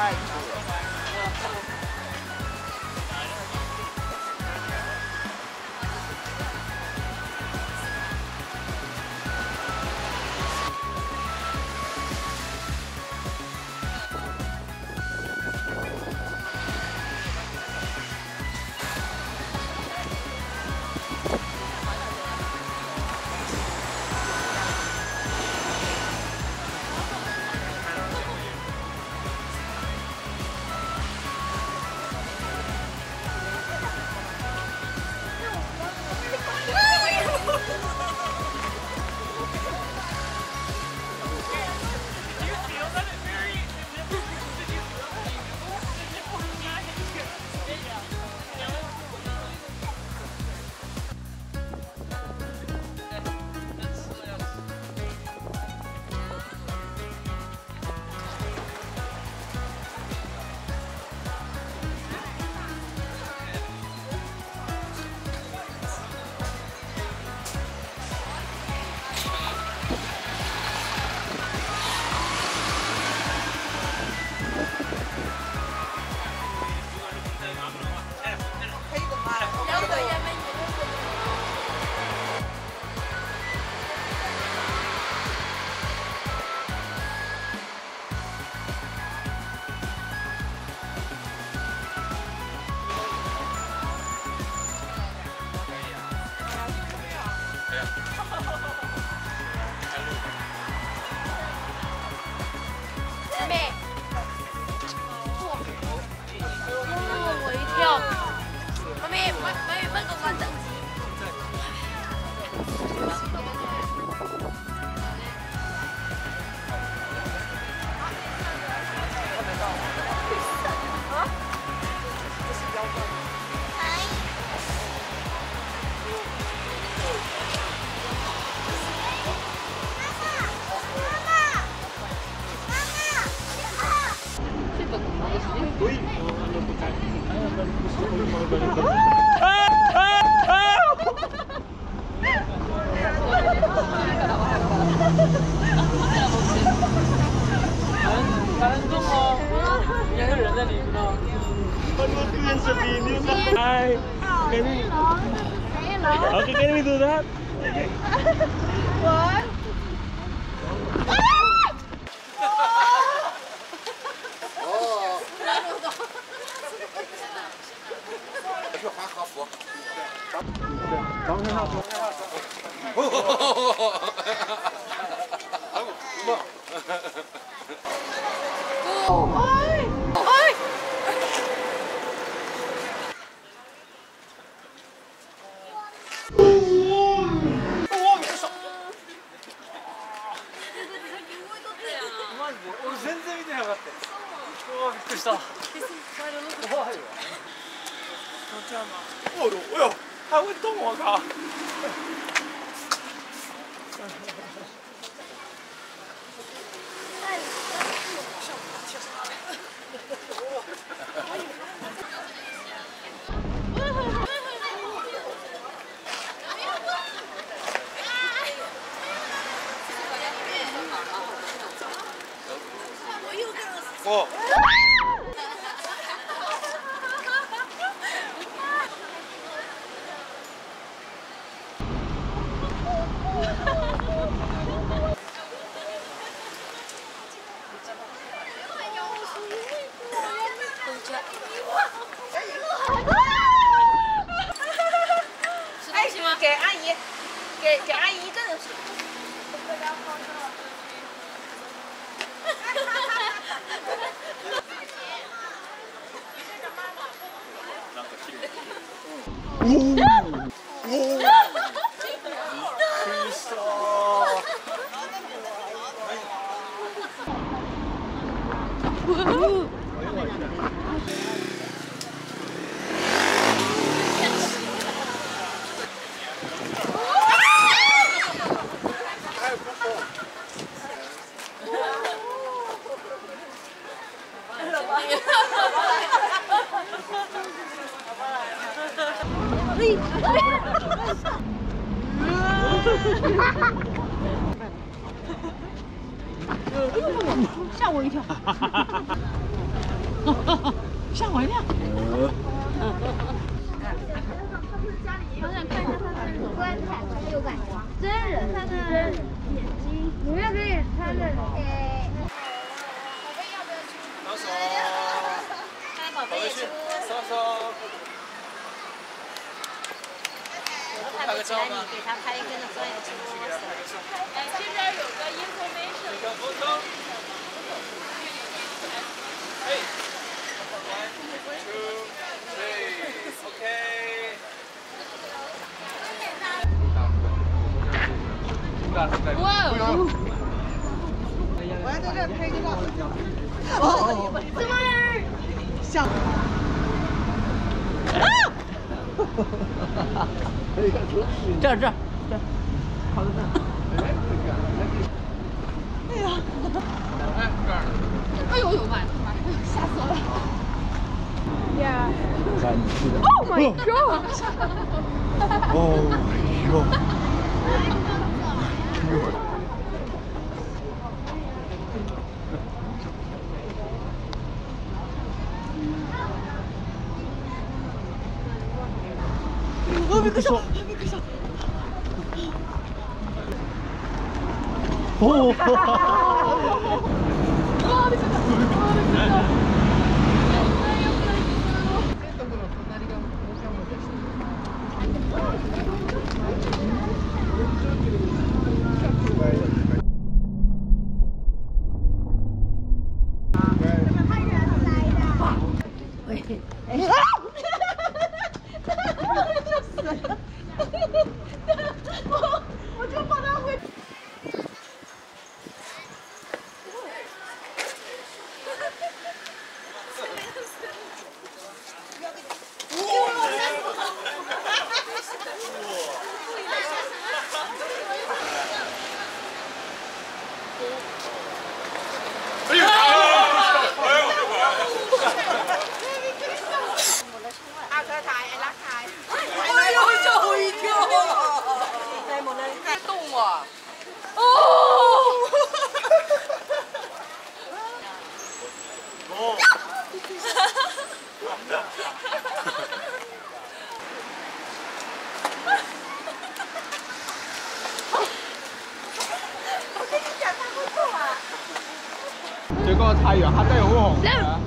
太酷了。Indians should be Indians. Hi. Okay, can we do that? Okay. what? 我靠。哦给阿姨，给给阿姨一个人吃。吓我一跳。吓我一跳。好想看一下他的观看成就感，真人他的眼睛，你们可以穿的我都拍不起来，你给他拍一个那专业直播。哎，这边有个 information。一个佛头。哎。One, two, three, OK。哇哦！我要在这儿拍个照。怎么人？像。这儿这儿这儿，好的呢。哎呀！哎呦呦妈呀！吓死我了！Oh my god! Oh my 哦。我就怕他会。哎呦！哎呦！阿哥台，拉台。哎呦，吓我一跳！在冇人在动啊！哦！哦。我跟你讲，他会动啊。结果太陽黑得好紅啊！